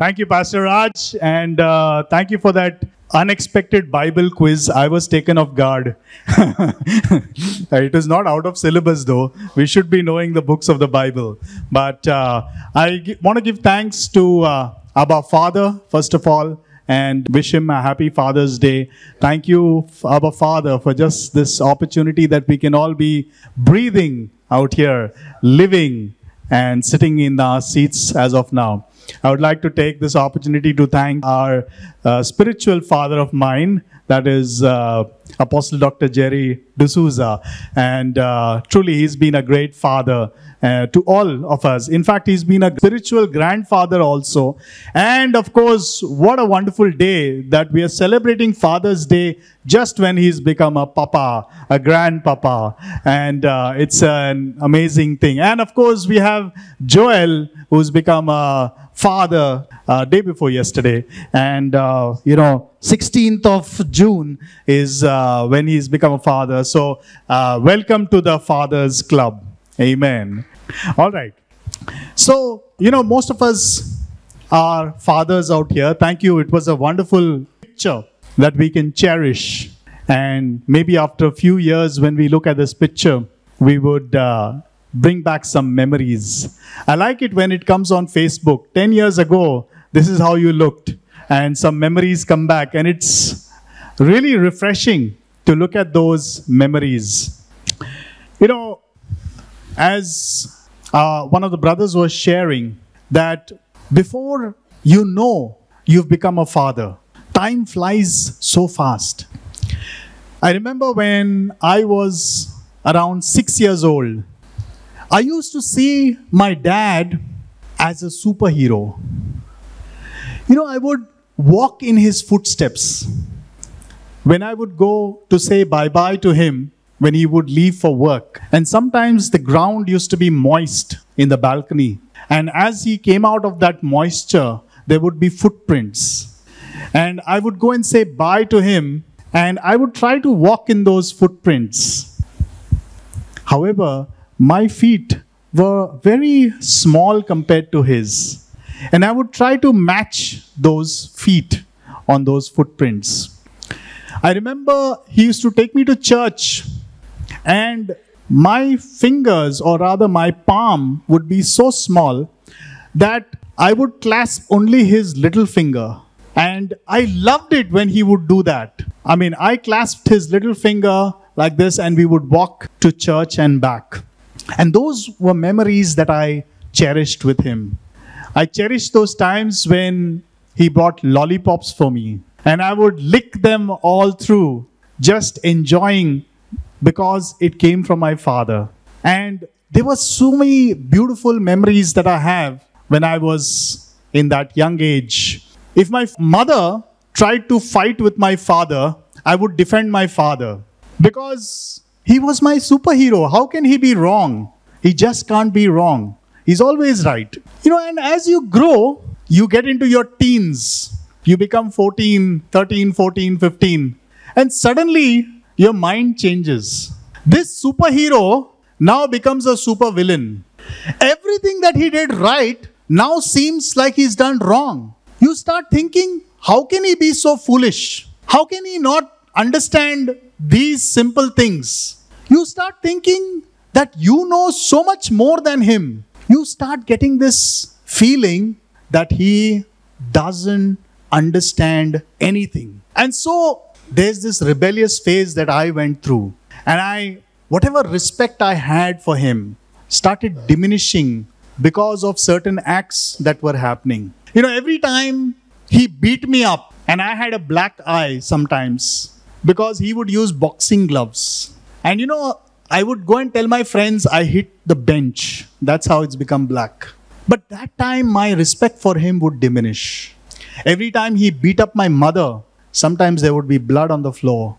Thank you, Pastor Raj, and uh, thank you for that unexpected Bible quiz. I was taken off guard. it is not out of syllabus, though. We should be knowing the books of the Bible. But uh, I want to give thanks to uh, Father, first of all, and wish him a happy Father's Day. Thank you, Abba Father, for just this opportunity that we can all be breathing out here, living and sitting in our seats as of now. I would like to take this opportunity to thank our uh, spiritual father of mine, that is uh, Apostle Dr. Jerry D'Souza. And uh, truly, he's been a great father uh, to all of us. In fact, he's been a spiritual grandfather also. And of course, what a wonderful day that we are celebrating Father's Day just when he's become a papa, a grandpapa. And uh, it's an amazing thing. And of course, we have Joel, who's become a father uh, day before yesterday. And, uh, you know, 16th of June is uh, when he's become a father. So, uh, welcome to the Fathers Club. Amen. All right. So, you know, most of us are fathers out here. Thank you. It was a wonderful picture that we can cherish. And maybe after a few years, when we look at this picture, we would uh, bring back some memories. I like it when it comes on Facebook. 10 years ago, this is how you looked. And some memories come back. And it's really refreshing to look at those memories. You know, as uh, one of the brothers was sharing, that before you know you've become a father, time flies so fast. I remember when I was around six years old, I used to see my dad as a superhero. You know, I would walk in his footsteps. When I would go to say bye bye to him when he would leave for work, and sometimes the ground used to be moist in the balcony. And as he came out of that moisture, there would be footprints. And I would go and say bye to him, and I would try to walk in those footprints. However, my feet were very small compared to his. And I would try to match those feet on those footprints. I remember he used to take me to church, and my fingers, or rather my palm, would be so small that I would clasp only his little finger. And I loved it when he would do that. I mean, I clasped his little finger like this, and we would walk to church and back. And those were memories that I cherished with him. I cherished those times when he brought lollipops for me, and I would lick them all through, just enjoying because it came from my father. And there were so many beautiful memories that I have when I was in that young age. If my mother tried to fight with my father, I would defend my father because he was my superhero. How can he be wrong? He just can't be wrong. He's always right. You know, and as you grow, you get into your teens. You become 14, 13, 14, 15. And suddenly, your mind changes. This superhero now becomes a supervillain. Everything that he did right now seems like he's done wrong. You start thinking, how can he be so foolish? How can he not understand these simple things? You start thinking that you know so much more than him. You start getting this feeling that he doesn't understand anything. And so there's this rebellious phase that I went through. And I, whatever respect I had for him, started diminishing because of certain acts that were happening. You know, every time he beat me up, and I had a black eye sometimes because he would use boxing gloves. And you know, I would go and tell my friends I hit the bench. That's how it's become black. But that time, my respect for him would diminish. Every time he beat up my mother, sometimes there would be blood on the floor.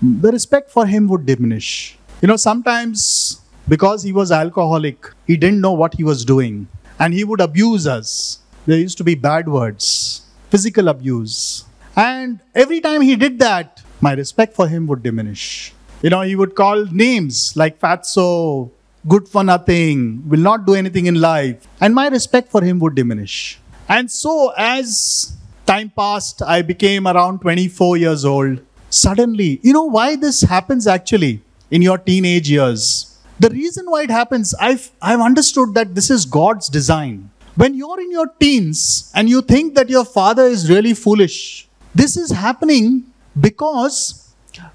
The respect for him would diminish. You know, sometimes because he was alcoholic, he didn't know what he was doing. And he would abuse us. There used to be bad words, physical abuse. And every time he did that, my respect for him would diminish. You know, he would call names like fatso, good for nothing, will not do anything in life. And my respect for him would diminish. And so, as time passed, I became around 24 years old. Suddenly, you know why this happens actually in your teenage years? The reason why it happens, I've, I've understood that this is God's design. When you're in your teens and you think that your father is really foolish, this is happening because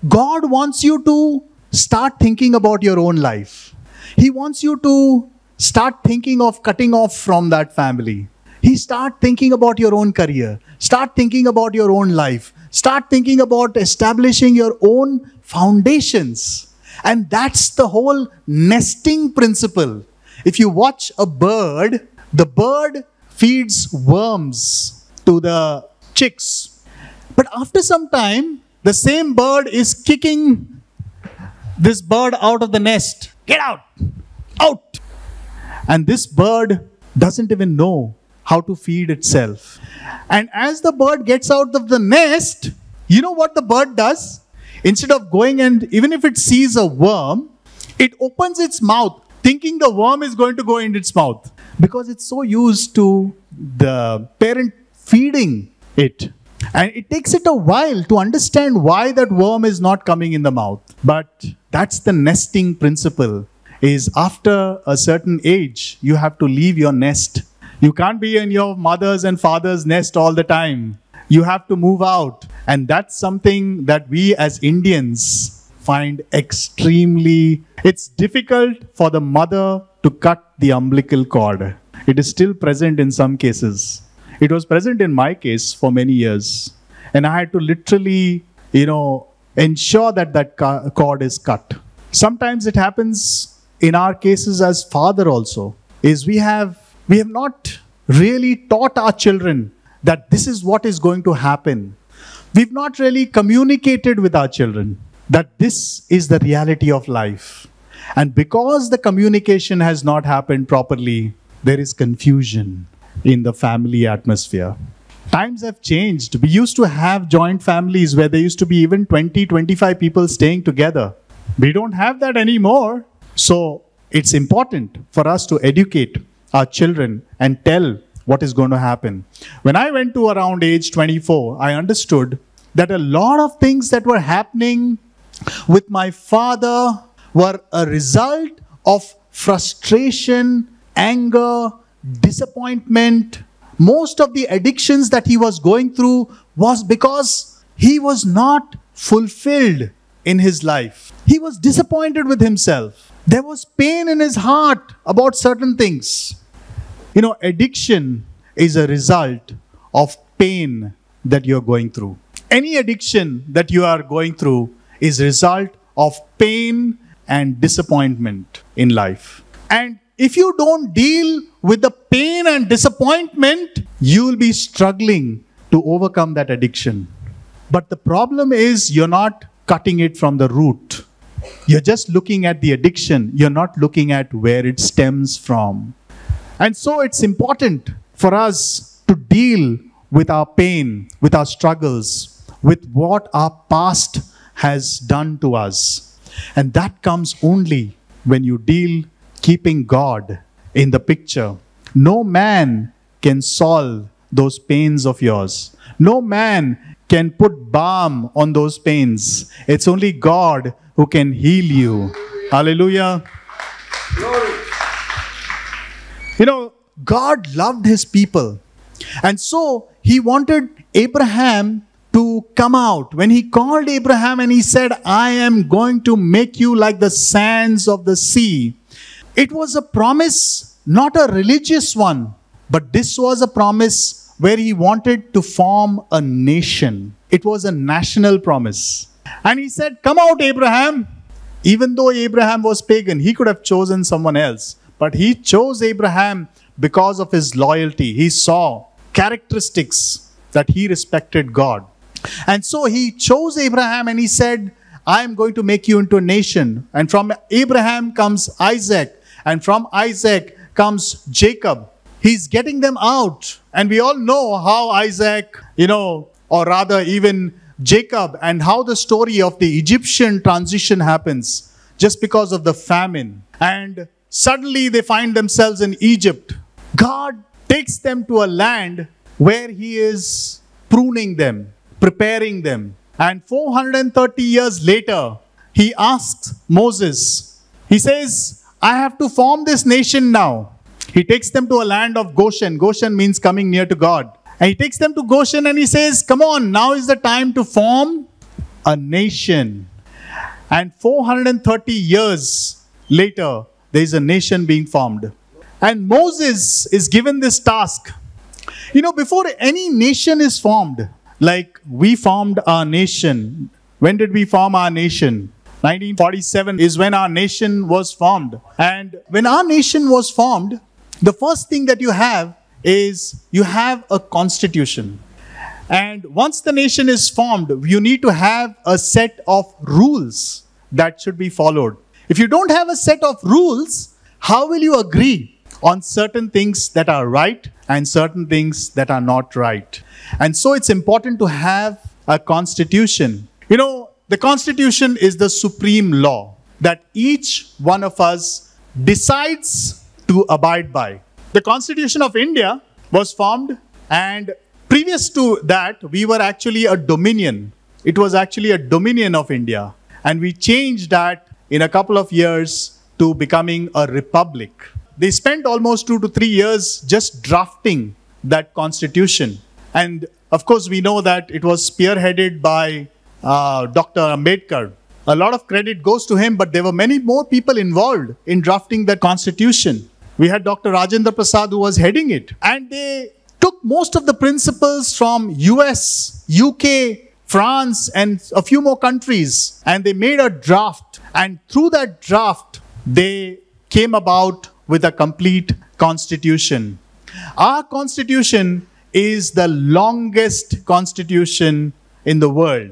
God wants you to start thinking about your own life. He wants you to start thinking of cutting off from that family. He start thinking about your own career. Start thinking about your own life. Start thinking about establishing your own foundations. And that's the whole nesting principle. If you watch a bird, the bird feeds worms to the chicks. But after some time, the same bird is kicking this bird out of the nest. Get out! Out! And this bird doesn't even know how to feed itself. And as the bird gets out of the nest, you know what the bird does? Instead of going and, even if it sees a worm, it opens its mouth thinking the worm is going to go in its mouth because it's so used to the parent feeding it. And it takes it a while to understand why that worm is not coming in the mouth. But that's the nesting principle is after a certain age, you have to leave your nest. You can't be in your mother's and father's nest all the time. You have to move out. And that's something that we as Indians find extremely, it's difficult for the mother to cut the umbilical cord. It is still present in some cases. It was present in my case for many years. And I had to literally, you know, ensure that that cord is cut. Sometimes it happens in our cases as father also, is we have we have not really taught our children that this is what is going to happen. We've not really communicated with our children that this is the reality of life. And because the communication has not happened properly, there is confusion in the family atmosphere. Times have changed. We used to have joint families where there used to be even 20, 25 people staying together. We don't have that anymore. So it's important for us to educate our children and tell what is going to happen. When I went to around age 24, I understood that a lot of things that were happening with my father were a result of frustration, anger, disappointment. Most of the addictions that he was going through was because he was not fulfilled in his life. He was disappointed with himself. There was pain in his heart about certain things. You know, addiction is a result of pain that you're going through. Any addiction that you are going through is result of pain and disappointment in life. And if you don't deal with the pain and disappointment, you will be struggling to overcome that addiction. But the problem is you're not cutting it from the root. You're just looking at the addiction, you're not looking at where it stems from. And so it's important for us to deal with our pain, with our struggles, with what our past has done to us. And that comes only when you deal keeping God in the picture. No man can solve those pains of yours. No man can put balm on those pains. It's only God who can heal you. Hallelujah. Glory. You know, God loved his people. And so he wanted Abraham to come out. When he called Abraham and he said, I am going to make you like the sands of the sea, it was a promise, not a religious one, but this was a promise where he wanted to form a nation. It was a national promise. And he said, Come out, Abraham. Even though Abraham was pagan, he could have chosen someone else. But he chose Abraham because of his loyalty. He saw characteristics that he respected God. And so he chose Abraham and he said, I am going to make you into a nation. And from Abraham comes Isaac. And from Isaac comes Jacob. He's getting them out. And we all know how Isaac, you know, or rather even Jacob, and how the story of the Egyptian transition happens just because of the famine. And suddenly they find themselves in Egypt. God takes them to a land where he is pruning them, preparing them. And 430 years later, he asks Moses, he says, I have to form this nation now. He takes them to a land of Goshen. Goshen means coming near to God. And he takes them to Goshen and he says, Come on, now is the time to form a nation. And 430 years later, there is a nation being formed. And Moses is given this task. You know, before any nation is formed, like we formed our nation. When did we form our nation? 1947 is when our nation was formed. And when our nation was formed, the first thing that you have is you have a constitution. And once the nation is formed, you need to have a set of rules that should be followed. If you don't have a set of rules, how will you agree on certain things that are right and certain things that are not right? And so it's important to have a constitution. You know, the constitution is the supreme law that each one of us decides to abide by. The Constitution of India was formed, and previous to that, we were actually a dominion. It was actually a dominion of India. And we changed that in a couple of years to becoming a republic. They spent almost two to three years just drafting that constitution. And of course, we know that it was spearheaded by uh, Dr. Ambedkar. A lot of credit goes to him, but there were many more people involved in drafting that constitution. We had Dr. Rajendra Prasad who was heading it. And they took most of the principles from US, UK, France, and a few more countries, and they made a draft. And through that draft, they came about with a complete constitution. Our constitution is the longest constitution in the world.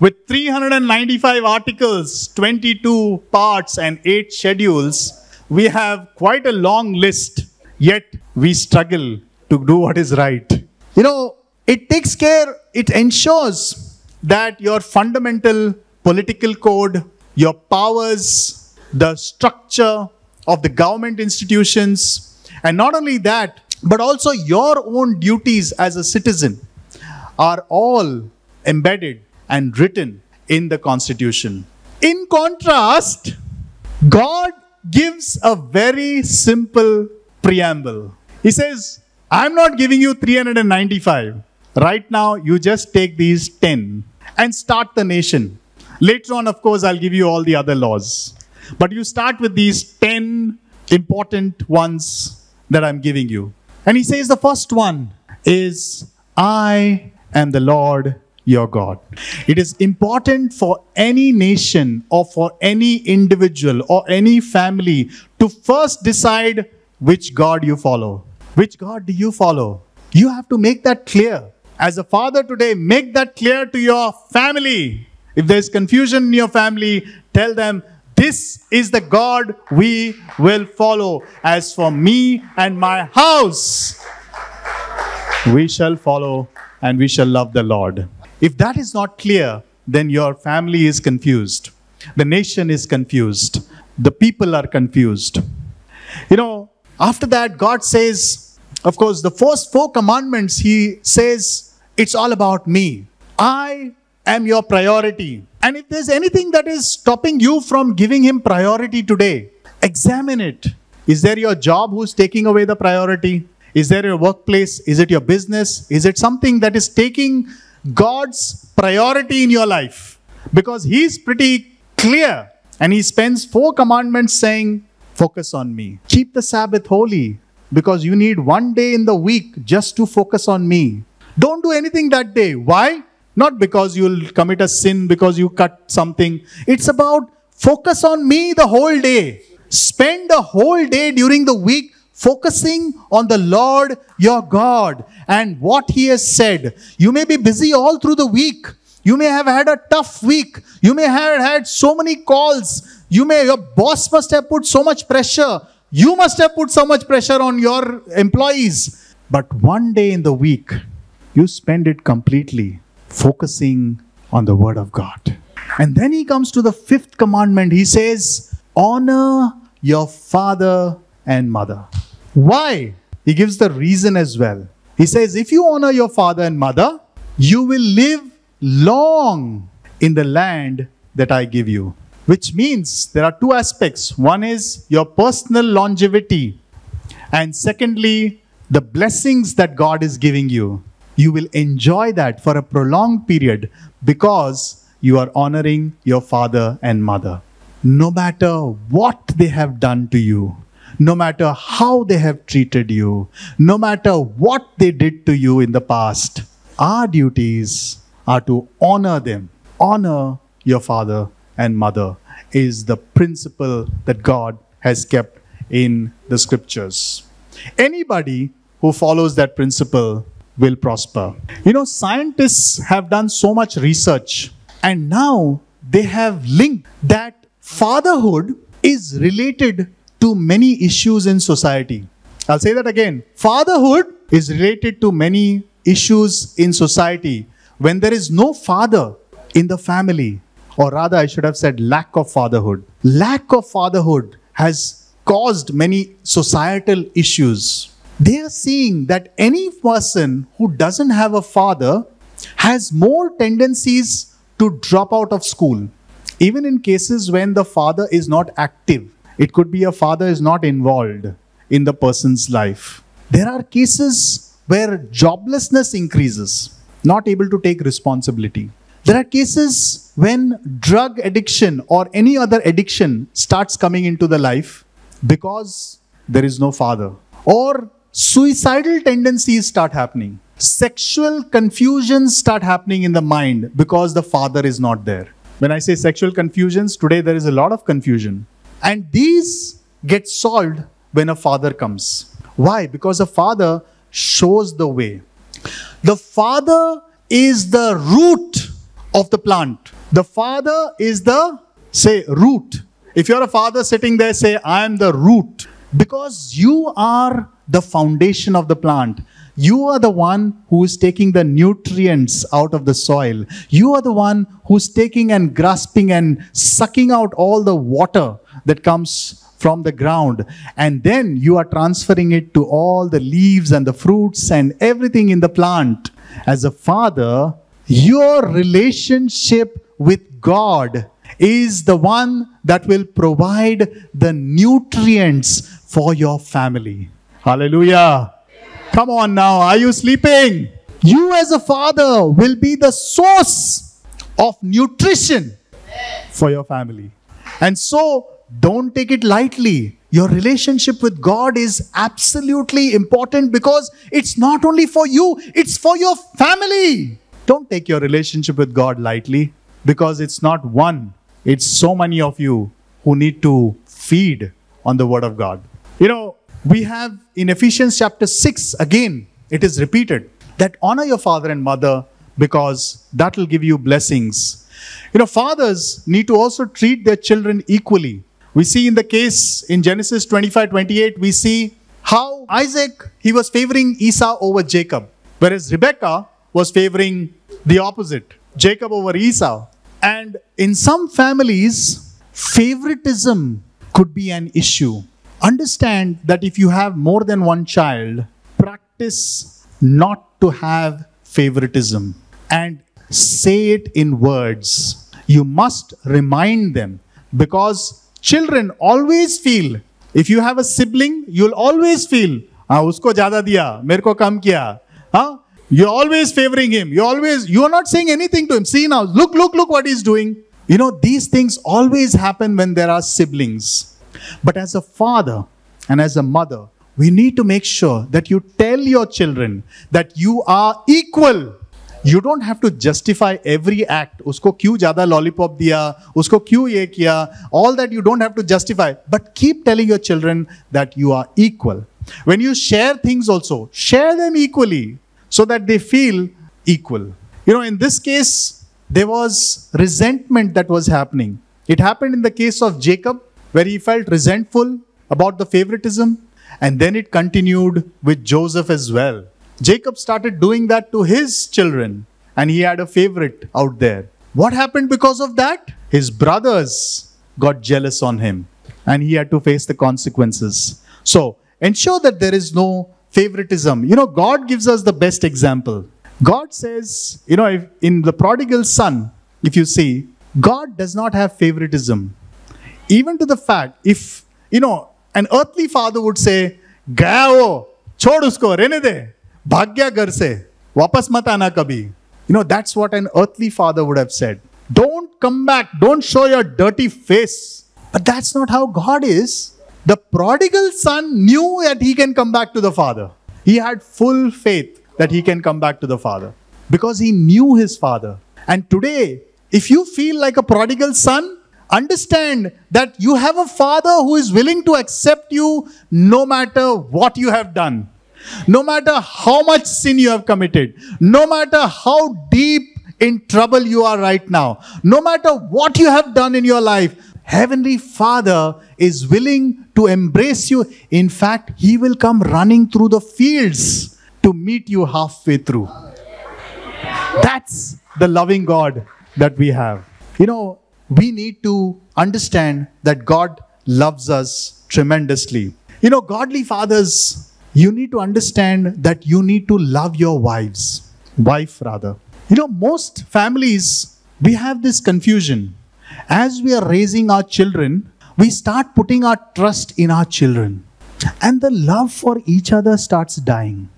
With 395 articles, 22 parts, and 8 schedules, we have quite a long list, yet we struggle to do what is right. You know, it takes care, it ensures that your fundamental political code, your powers, the structure of the government institutions, and not only that, but also your own duties as a citizen are all embedded and written in the Constitution. In contrast, God gives a very simple preamble. He says, I'm not giving you 395. Right now, you just take these 10 and start the nation. Later on, of course, I'll give you all the other laws. But you start with these 10 important ones that I'm giving you. And he says the first one is, I am the Lord your God. It is important for any nation or for any individual or any family to first decide which God you follow. Which God do you follow? You have to make that clear. As a father today, make that clear to your family. If there's confusion in your family, tell them, this is the God we will follow. As for me and my house, we shall follow and we shall love the Lord. If that is not clear, then your family is confused. The nation is confused. The people are confused. You know, after that, God says, of course, the first four commandments, He says, it's all about me. I am your priority. And if there's anything that is stopping you from giving Him priority today, examine it. Is there your job who's taking away the priority? Is there your workplace? Is it your business? Is it something that is taking God's priority in your life because He's pretty clear and He spends four commandments saying, Focus on me. Keep the Sabbath holy because you need one day in the week just to focus on me. Don't do anything that day. Why? Not because you'll commit a sin because you cut something. It's about focus on me the whole day. Spend the whole day during the week focusing on the Lord your God and what He has said. You may be busy all through the week. You may have had a tough week. You may have had so many calls. You may, your boss must have put so much pressure. You must have put so much pressure on your employees. But one day in the week, you spend it completely focusing on the Word of God. And then he comes to the fifth commandment. He says, Honor your father and mother. Why? he gives the reason as well. He says, If you honor your father and mother, you will live long in the land that I give you. Which means there are two aspects. One is your personal longevity, and secondly, the blessings that God is giving you. You will enjoy that for a prolonged period because you are honoring your father and mother. No matter what they have done to you, no matter how they have treated you, no matter what they did to you in the past, our duties are to honor them. Honor your father and mother is the principle that God has kept in the scriptures. Anybody who follows that principle will prosper. You know, scientists have done so much research and now they have linked that fatherhood is related to many issues in society. I'll say that again. Fatherhood is related to many issues in society. When there is no father in the family, or rather, I should have said lack of fatherhood, lack of fatherhood has caused many societal issues. They are seeing that any person who doesn't have a father has more tendencies to drop out of school, even in cases when the father is not active. It could be a father is not involved in the person's life. There are cases where joblessness increases, not able to take responsibility. There are cases when drug addiction or any other addiction starts coming into the life because there is no father. Or suicidal tendencies start happening. Sexual confusions start happening in the mind because the father is not there. When I say sexual confusions, today there is a lot of confusion. And these get solved when a father comes. Why? Because a father shows the way. The father is the root of the plant. The father is the, say, root. If you're a father sitting there, say, I am the root. Because you are the foundation of the plant. You are the one who is taking the nutrients out of the soil. You are the one who's taking and grasping and sucking out all the water that comes from the ground. And then you are transferring it to all the leaves and the fruits and everything in the plant. As a father, your relationship with God is the one that will provide the nutrients for your family. Hallelujah. Come on now. Are you sleeping? You, as a father, will be the source of nutrition for your family. And so, don't take it lightly. Your relationship with God is absolutely important because it's not only for you, it's for your family. Don't take your relationship with God lightly because it's not one, it's so many of you who need to feed on the Word of God. You know, we have in Ephesians chapter 6, again, it is repeated that honor your father and mother because that will give you blessings. You know, fathers need to also treat their children equally. We see in the case in Genesis 25 28, we see how Isaac he was favoring Esau over Jacob, whereas Rebekah was favoring the opposite, Jacob over Esau. And in some families, favoritism could be an issue. Understand that if you have more than one child, practice not to have favoritism and say it in words. You must remind them because children always feel if you have a sibling, you'll always feel, ah, usko jada diya, merko kam kiya. You're always favoring him. You always, you are not saying anything to him. See now, look, look, look what he's doing. You know, these things always happen when there are siblings. But as a father and as a mother, we need to make sure that you tell your children that you are equal. You don't have to justify every act. Usko क्यों ज़्यादा lollipop दिया Usko क्यों ये किया all that you don't have to justify but keep telling your children that you are equal when you share things also share them equally so that they feel equal. You know, in this case, there was resentment that was happening. It happened in the case of Jacob, where he felt resentful about the favoritism, and then it continued with Joseph as well. Jacob started doing that to his children, and he had a favorite out there. What happened because of that? His brothers got jealous on him, and he had to face the consequences. So, ensure that there is no favoritism. You know, God gives us the best example. God says, you know, if, in the prodigal son, if you see, God does not have favoritism. Even to the fact, if, you know, an earthly father would say, Gao, chod usko, rene de. Bhagya ghar se, wapas mat aana kabhi. You know, that's what an earthly father would have said. Don't come back. Don't show your dirty face. But that's not how God is. The prodigal son knew that he can come back to the father. He had full faith that he can come back to the father because he knew his father. And today, if you feel like a prodigal son, understand that you have a father who is willing to accept you no matter what you have done no matter how much sin you have committed, no matter how deep in trouble you are right now, no matter what you have done in your life. Heavenly Father is willing to embrace you. In fact, He will come running through the fields to meet you halfway through. That's the loving God that we have. You know, we need to understand that God loves us tremendously. You know, godly fathers, you need to understand that you need to love your wives, wife rather. You know, most families, we have this confusion. As we are raising our children, we start putting our trust in our children. And the love for each other starts dying.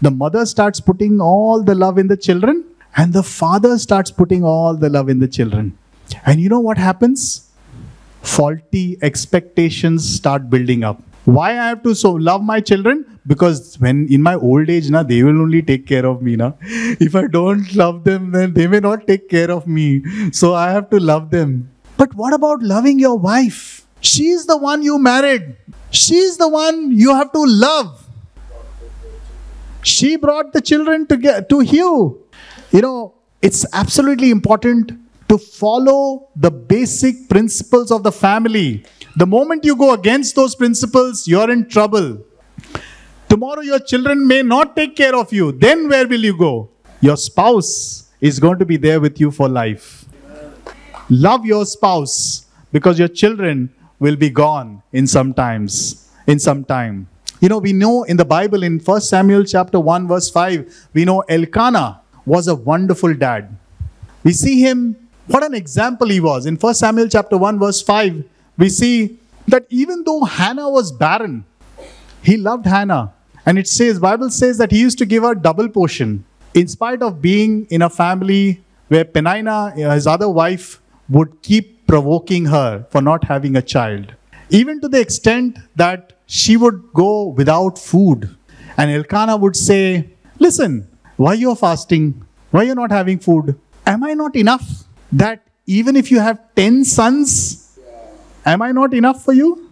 The mother starts putting all the love in the children, and the father starts putting all the love in the children. And you know what happens? Faulty expectations start building up. Why I have to so love my children? Because when in my old age, na, they will only take care of me. Na. If I don't love them, then they may not take care of me. So I have to love them. But what about loving your wife? She's the one you married. She's the one you have to love. She brought the children to get to you. You know, it's absolutely important to follow the basic principles of the family. The moment you go against those principles, you're in trouble. Tomorrow, your children may not take care of you. Then, where will you go? Your spouse is going to be there with you for life. Love your spouse because your children will be gone in some times, in some time. You know, we know in the Bible in 1 Samuel chapter 1, verse 5, we know Elkanah was a wonderful dad. We see him what an example he was. In 1 Samuel chapter 1 verse 5, we see that even though Hannah was barren, he loved Hannah. And it says, Bible says that he used to give her double portion. In spite of being in a family where Penina, uh, his other wife, would keep provoking her for not having a child. Even to the extent that she would go without food. And Elkanah would say, Listen, why you're fasting? Why you're not having food? Am I not enough? that even if you have 10 sons, am I not enough for you?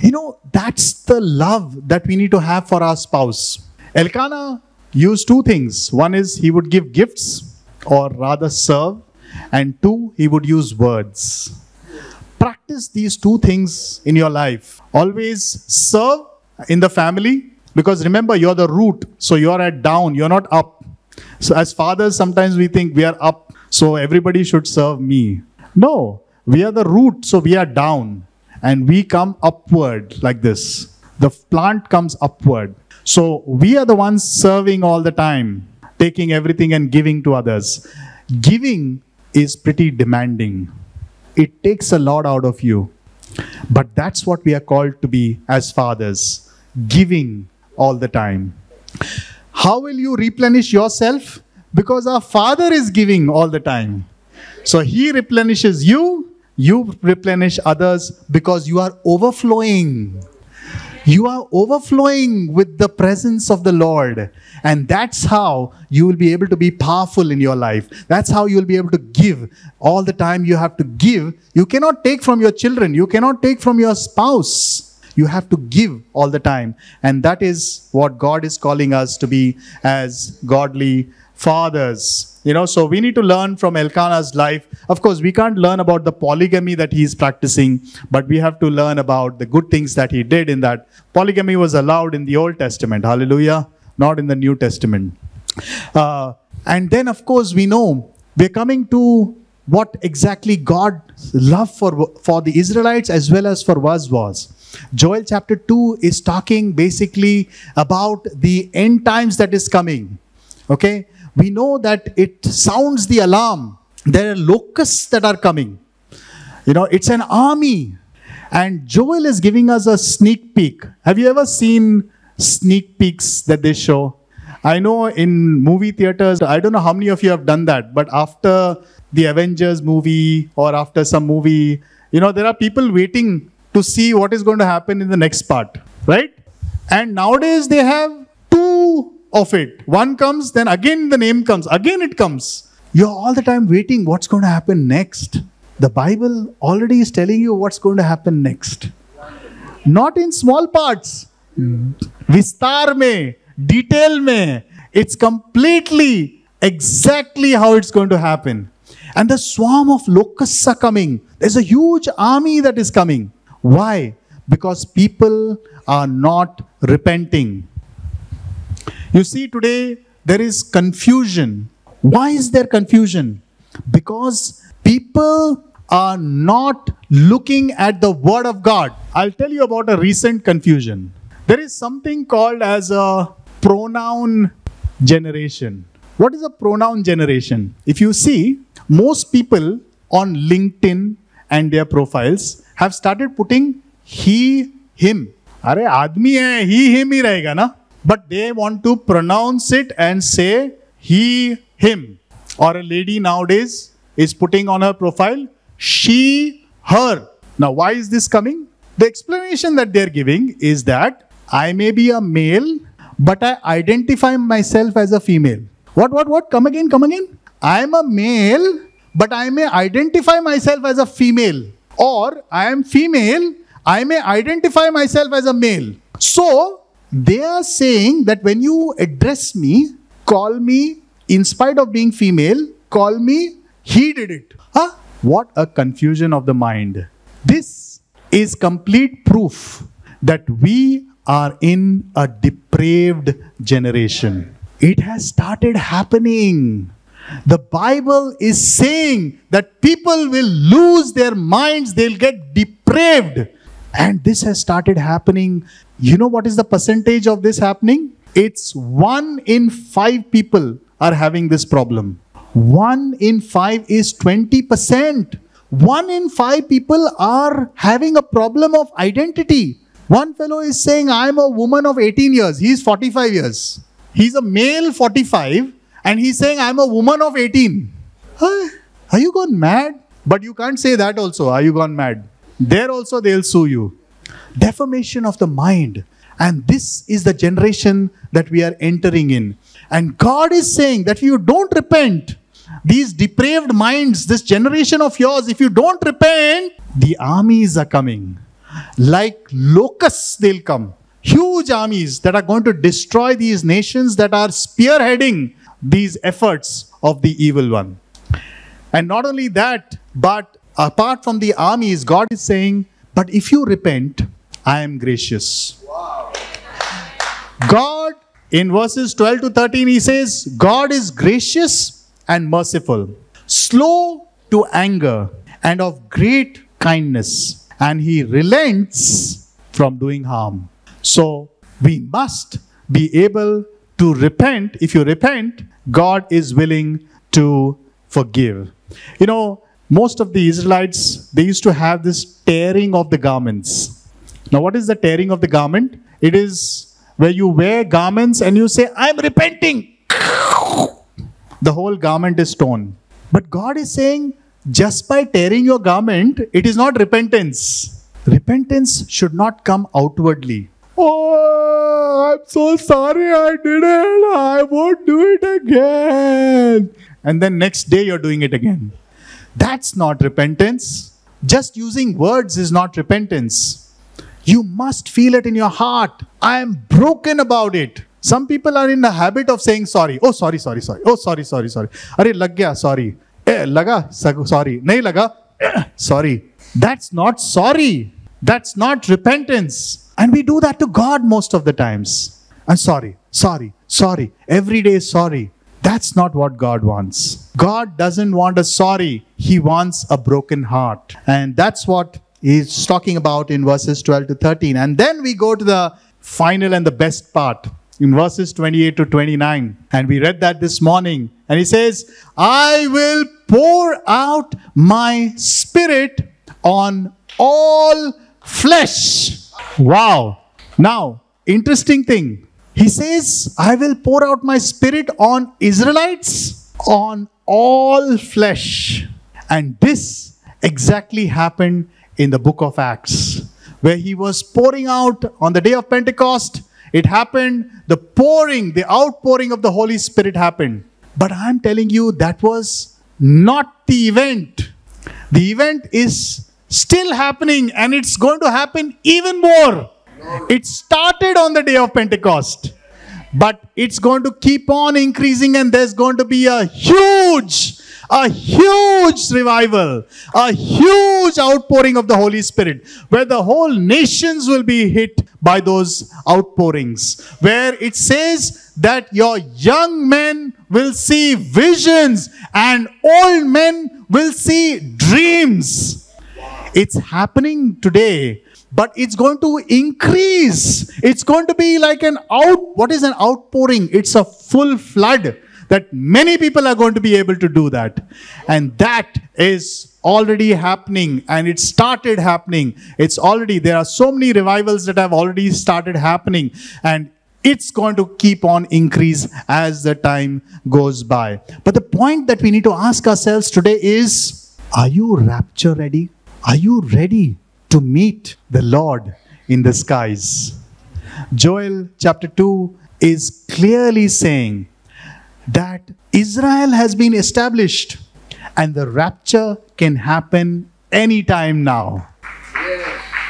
You know, that's the love that we need to have for our spouse. Elkanah used two things. One is he would give gifts, or rather serve, and two, he would use words. Practice these two things in your life. Always serve in the family, because remember, you're the root, so you're at down, you're not up. So, as fathers, sometimes we think we are up so everybody should serve me. No, we are the root, so we are down and we come upward like this. The plant comes upward. So we are the ones serving all the time, taking everything and giving to others. Giving is pretty demanding, it takes a lot out of you. But that's what we are called to be as fathers giving all the time. How will you replenish yourself? Because our Father is giving all the time. So He replenishes you, you replenish others because you are overflowing. You are overflowing with the presence of the Lord. And that's how you will be able to be powerful in your life. That's how you will be able to give. All the time you have to give. You cannot take from your children, you cannot take from your spouse. You have to give all the time. And that is what God is calling us to be as godly fathers. You know, so we need to learn from Elkanah's life. Of course, we can't learn about the polygamy that he's practicing, but we have to learn about the good things that he did in that. Polygamy was allowed in the Old Testament, hallelujah, not in the New Testament. Uh, and then, of course, we know we're coming to what exactly God's love for, for the Israelites as well as for us was. Joel chapter 2 is talking basically about the end times that is coming. Okay? We know that it sounds the alarm. There are locusts that are coming. You know, it's an army. And Joel is giving us a sneak peek. Have you ever seen sneak peeks that they show? I know in movie theaters, I don't know how many of you have done that, but after the Avengers movie or after some movie, you know, there are people waiting to see what is going to happen in the next part, right? And nowadays they have of it. One comes, then again the name comes, again it comes. You're all the time waiting what's going to happen next. The Bible already is telling you what's going to happen next. Not in small parts. Vistar me, detail me. It's completely exactly how it's going to happen. And the swarm of locusts are coming. There's a huge army that is coming. Why? Because people are not repenting. You see, today there is confusion. Why is there confusion? Because people are not looking at the Word of God. I'll tell you about a recent confusion. There is something called as a pronoun generation. What is a pronoun generation? If you see, most people on LinkedIn and their profiles have started putting he, him. अरे आदमी है ही him he रहेगा ना but they want to pronounce it and say he, him. Or a lady nowadays is putting on her profile she, her. Now, why is this coming? The explanation that they're giving is that I may be a male, but I identify myself as a female. What, what, what? Come again, come again. I am a male, but I may identify myself as a female. Or I am female, I may identify myself as a male. So, they are saying that when you address me, call me, in spite of being female, call me, he did it. Huh? What a confusion of the mind. This is complete proof that we are in a depraved generation. It has started happening. The Bible is saying that people will lose their minds, they'll get depraved and this has started happening. You know what is the percentage of this happening? It's one in five people are having this problem. One in five is 20%. One in five people are having a problem of identity. One fellow is saying, I'm a woman of 18 years. He's 45 years. He's a male 45 and he's saying, I'm a woman of 18. Huh? Are you gone mad? But you can't say that also. Are you gone mad? There also they'll sue you. Defamation of the mind. And this is the generation that we are entering in. And God is saying that if you don't repent, these depraved minds, this generation of yours, if you don't repent, the armies are coming. Like locusts, they'll come. Huge armies that are going to destroy these nations that are spearheading these efforts of the evil one. And not only that, but apart from the armies, God is saying, But if you repent, I am gracious. Wow. God, in verses 12 to 13, he says, God is gracious and merciful, slow to anger, and of great kindness, and he relents from doing harm. So we must be able to repent. If you repent, God is willing to forgive. You know, most of the Israelites, they used to have this tearing of the garments. Now, what is the tearing of the garment? It is where you wear garments and you say, I'm repenting. The whole garment is torn. But God is saying, just by tearing your garment, it is not repentance. Repentance should not come outwardly. Oh, I'm so sorry I did it. I won't do it again. And then next day you're doing it again. That's not repentance. Just using words is not repentance. You must feel it in your heart. I am broken about it. Some people are in the habit of saying sorry. Oh, sorry, sorry, sorry. Oh, sorry, sorry, sorry. Are lag gaya, sorry. Eh, laga, sorry. Nahi laga, sorry. That's not sorry. That's not repentance. And we do that to God most of the times. I'm sorry, sorry, sorry. Every day sorry. That's not what God wants. God doesn't want a sorry, He wants a broken heart. And that's what He's talking about in verses 12 to 13. And then we go to the final and the best part in verses 28 to 29. And we read that this morning. And He says, I will pour out my spirit on all flesh. Wow. Now, interesting thing. He says, I will pour out my spirit on Israelites, on all flesh. And this exactly happened in the book of Acts, where he was pouring out on the day of Pentecost. It happened, the pouring, the outpouring of the Holy Spirit happened. But I'm telling you, that was not the event. The event is still happening and it's going to happen even more. It started on the day of Pentecost, but it's going to keep on increasing, and there's going to be a huge, a huge revival, a huge outpouring of the Holy Spirit, where the whole nations will be hit by those outpourings, where it says that your young men will see visions and old men will see dreams. It's happening today but it's going to increase. It's going to be like an out. What is an outpouring? It's a full flood that many people are going to be able to do that. And that is already happening and it started happening. It's already, there are so many revivals that have already started happening and it's going to keep on increase as the time goes by. But the point that we need to ask ourselves today is, are you rapture ready? Are you ready to meet the Lord in the skies. Joel chapter 2 is clearly saying that Israel has been established and the rapture can happen anytime now.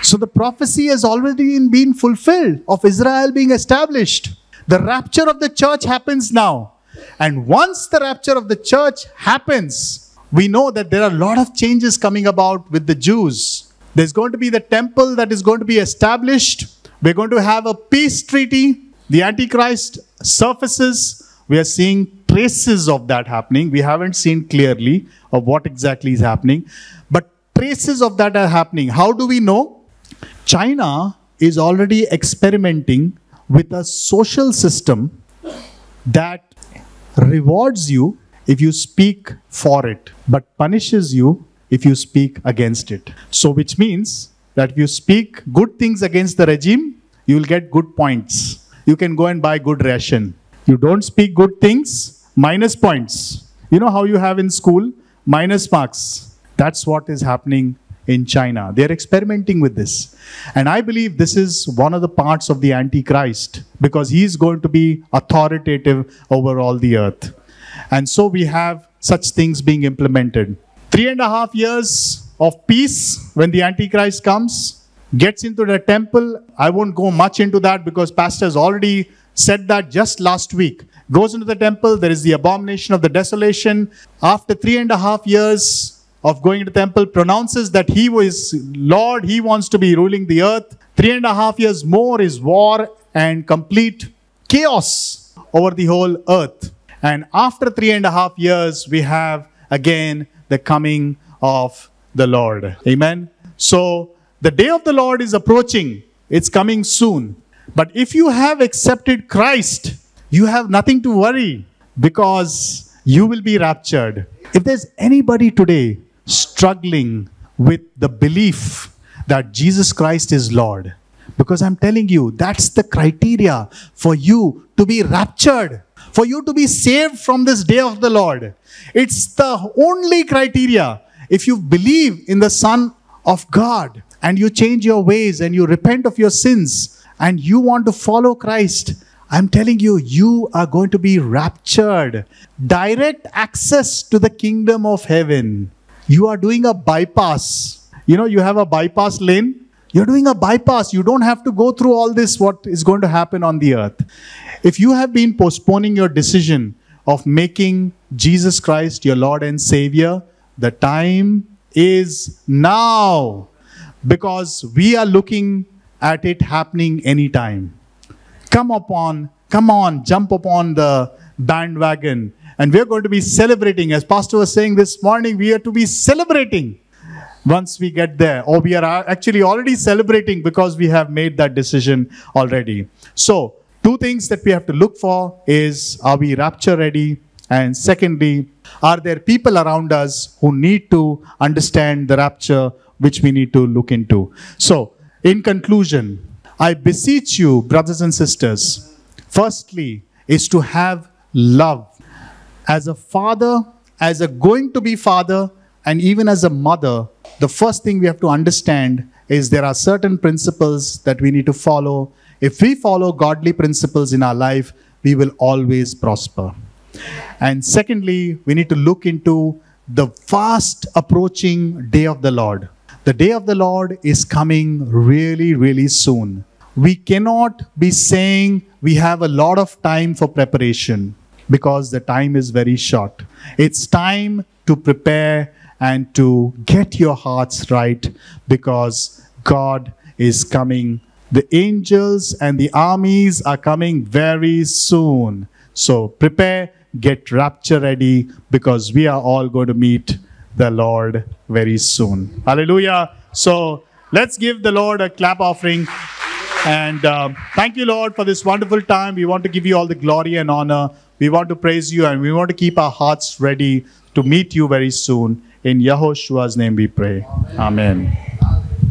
So the prophecy has already been fulfilled of Israel being established. The rapture of the church happens now. And once the rapture of the church happens, we know that there are a lot of changes coming about with the Jews there's going to be the temple that is going to be established. We're going to have a peace treaty. The Antichrist surfaces. We are seeing traces of that happening. We haven't seen clearly of what exactly is happening, but traces of that are happening. How do we know? China is already experimenting with a social system that rewards you if you speak for it, but punishes you if you speak against it. So, which means that if you speak good things against the regime, you will get good points. You can go and buy good ration. You don't speak good things, minus points. You know how you have in school? Minus marks. That's what is happening in China. They're experimenting with this. And I believe this is one of the parts of the Antichrist because he's going to be authoritative over all the earth. And so we have such things being implemented three and a half years of peace when the Antichrist comes, gets into the temple. I won't go much into that because Pastor has already said that just last week. Goes into the temple, there is the abomination of the desolation. After three and a half years of going to the temple, pronounces that he was Lord, he wants to be ruling the earth. Three and a half years more is war and complete chaos over the whole earth. And after three and a half years, we have again the coming of the Lord. Amen. So the day of the Lord is approaching, it's coming soon. But if you have accepted Christ, you have nothing to worry because you will be raptured. If there's anybody today struggling with the belief that Jesus Christ is Lord, because I'm telling you, that's the criteria for you to be raptured for you to be saved from this day of the Lord. It's the only criteria. If you believe in the Son of God and you change your ways and you repent of your sins and you want to follow Christ, I'm telling you, you are going to be raptured. Direct access to the kingdom of heaven. You are doing a bypass. You know, you have a bypass lane. You're doing a bypass. You don't have to go through all this, what is going to happen on the earth. If you have been postponing your decision of making Jesus Christ your Lord and Savior, the time is now because we are looking at it happening anytime. Come upon, come on, jump upon the, bandwagon. And we're going to be celebrating. As Pastor was saying this morning, we are to be celebrating once we get there. Or we are actually already celebrating because we have made that decision already. So, two things that we have to look for is are we rapture ready? And secondly, are there people around us who need to understand the rapture, which we need to look into? So, in conclusion, I beseech you, brothers and sisters, firstly, is to have love. As a father, as a going to be father, and even as a mother, the first thing we have to understand is there are certain principles that we need to follow. If we follow godly principles in our life, we will always prosper. And secondly, we need to look into the fast approaching day of the Lord. The day of the Lord is coming really, really soon. We cannot be saying we have a lot of time for preparation because the time is very short. It's time to prepare and to get your hearts right because God is coming. The angels and the armies are coming very soon. So prepare, get rapture ready because we are all going to meet the Lord very soon. Hallelujah. So let's give the Lord a clap offering. And uh, thank you, Lord, for this wonderful time. We want to give you all the glory and honor. We want to praise you and we want to keep our hearts ready to meet you very soon. In Yahoshua's name we pray. Amen. Amen.